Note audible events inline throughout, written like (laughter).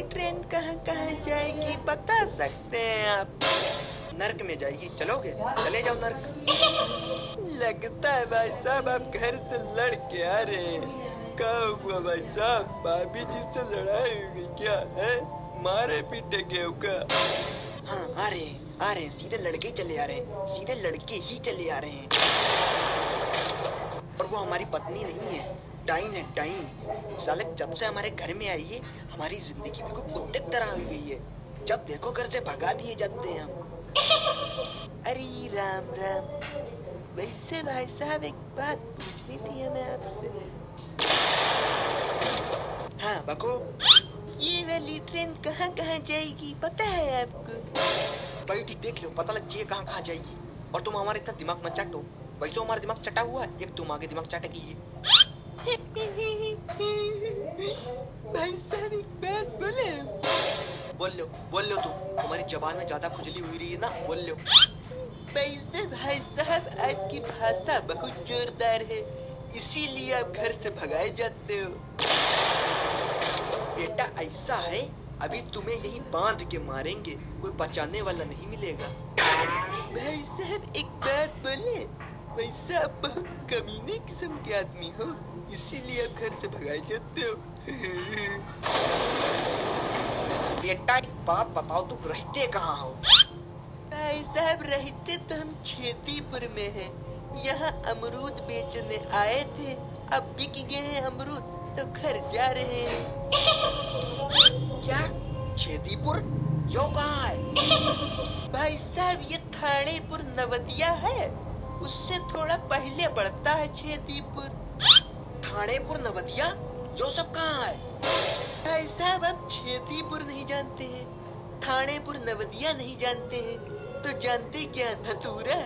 वाली ट्रेन कहाँ कहाँ जाएगी बता सकते हैं आप। नर्क में जाएगी, चलोगे? चले जाओ नर्क। लगता है भाई साहब आप घर से लड़ के आ रहे हैं। क्या हुआ भाई साहब, भाभी जी से लड़ाई हो गई क्या, है? मारे पीटे गए क्या हाँ आ रहे हैं, आ रहे हैं। सीधे लड़के ही चले आ रहे हैं। सीधे लड़के ही चले आ रहे हैं। और वो हमारी पत्नी नहीं है। डाइन है डाइन साले जब से हमारे घर में आई है हमारी ज़िंदगी बिल्कुल कुत्ते की तरह हो गई है। जब देखो घर से भगा दिए जाते हैं हम। (laughs) अरे राम राम। वैसे भाई साहब एक बात पूछनी थी हमें आपसे। हाँ बको। ये वाली ट्रेन कहाँ कहाँ जाएगी पता है आपको? भाई ठीक देख लो पता लग जाइए कहाँ कहाँ जाएगी। और तुम हमारे इतना दिमाग मत चाटो। वैसे हमारा दिमाग चटा हुआ है एक तुम आगे दिमाग चाटेगी। भाई साहब, एक बात बोले। बोल लो बोल लो तुम। तुम्हारी जबान में ज़्यादा खुजली हुई रही है ना, बोल लो। वैसे भाई साहब, आपकी भाषा बहुत जोरदार है। इसीलिए आप घर से भगाए जाते हो। बेटा, ऐसा है, अभी तुम्हें यही बाँध के मारेंगे। कोई बचाने वाला नहीं मिलेगा। भाई साहब, एक वैसे आप बहुत कमीने किस्म के आदमी हो इसीलिए आप घर से भगाए जाते हो। बेटा एक बात बताओ तुम रहते कहाँ हो? भाई साहब रहते तो हम छेतीपुर में हैं। यहाँ अमरूद बेचने आए थे अब बिक गए हैं अमरूद तो घर जा रहे हैं। क्या? छेतीपुर? यो कहाँ है? भाई साहब ये थानेपुर नवदिया है। उससे थोड़ा पहले बढ़ता है छेदीपुर। थानेपुर नवदिया यो सब कहाँ है? भाई साहब आप छेदीपुर नहीं जानते हैं थानेपुर नवदिया नहीं जानते हैं तो जानते क्या धतूरा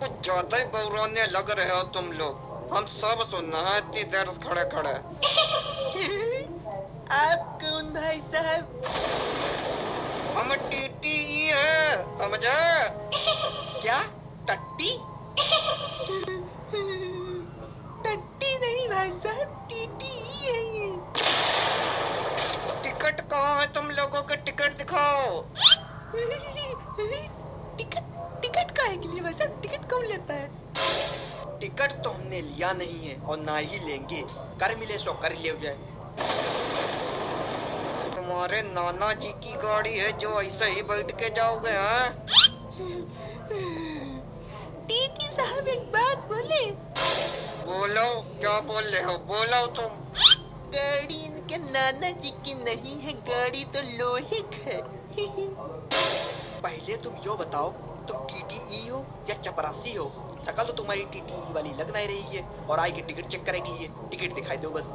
कुछ ज़्यादा ही बौराने लग रहे हो तुम लोग। हम सब सुनना है इतनी देर खड़े खड़े (laughs) तो लिया नहीं है और ना ही लेंगे। कर मिले सो कर ले जाए। तुम्हारे नाना जी की गाड़ी है जो ऐसे ही बैठ के जाओगे हाँ? टीटी साहब एक बात बोले। बोलो क्या बोल रहे हो? बोलो तुम। गाड़ी इनके नाना जी की नहीं है गाड़ी तो लोहे की है। पहले तुम यो बताओ तुम टीटीई हो या चपरासी हो शकल तो तुम्हारी टीटीई वाली लग नहीं रही है और आई की टिकट चेक करेगी ये। टिकट दिखाई दो बस।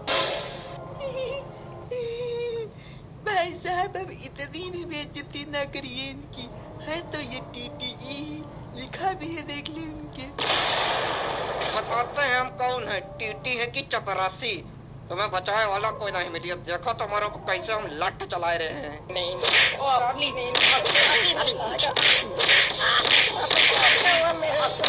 भाई साहब, अब इतनी भी बेइज्जती ना करिए इनकी। है तो ये टीटीई लिखा भी है, देख ली उनके बताते हैं हम कौन है? टीटी है कि चपरासी तुम्हें बचाए वाला कोई नहीं मिली अब देखो तुम्हारे को कैसे हम लट चलाए रहे हैं। नहीं ओ प्लीज़ नहीं (laughs) (laughs) (laughs)